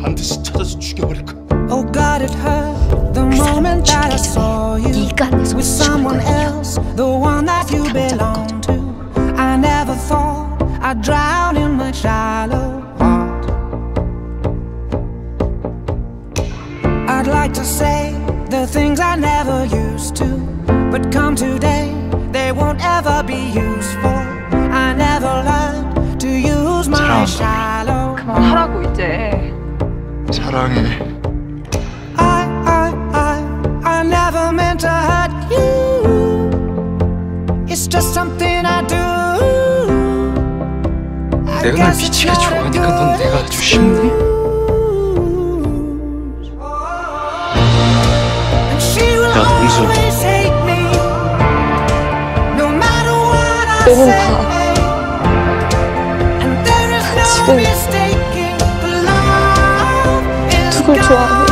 반드시 찾아서 죽여버릴 거야. Oh God, it hurt the moment that I saw you 네가 내 손을 with someone 죽일 거야. else, the one that you belong to. I never thought I'd drown in my shallow heart. I'd like to say the things I never used to, but come today, they won't ever be useful. I never learned to use my shallow. 그만하라고 이제. 사랑해. I, I, I, I never meant to hurt you. It's just something I do. I 내가 널 미치게 좋아하니까 넌 내가 아주 쉽니? she will 야, 동 술 좋아해.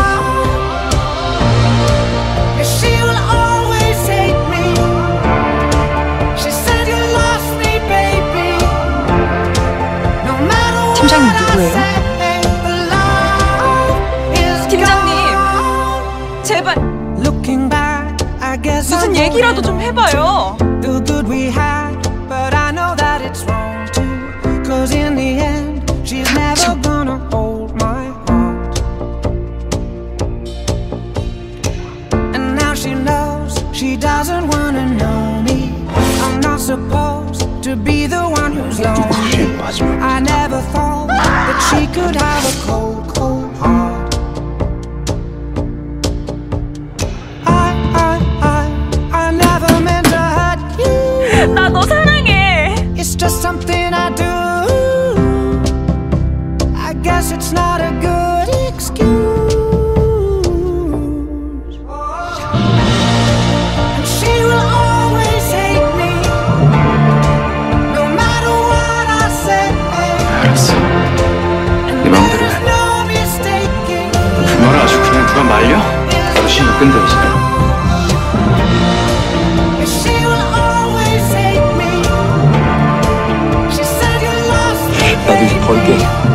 팀장님 누구예요? 무슨 얘기라도 좀 해봐요. she knows she doesn't wanna know me. I'm not supposed to be the one who's lonely. I never thought that she could have a cold, cold heart. I, I, I, I never meant to hurt you. 나 너 사랑해. It's just something I do. I guess it's not a good excuse. Okay.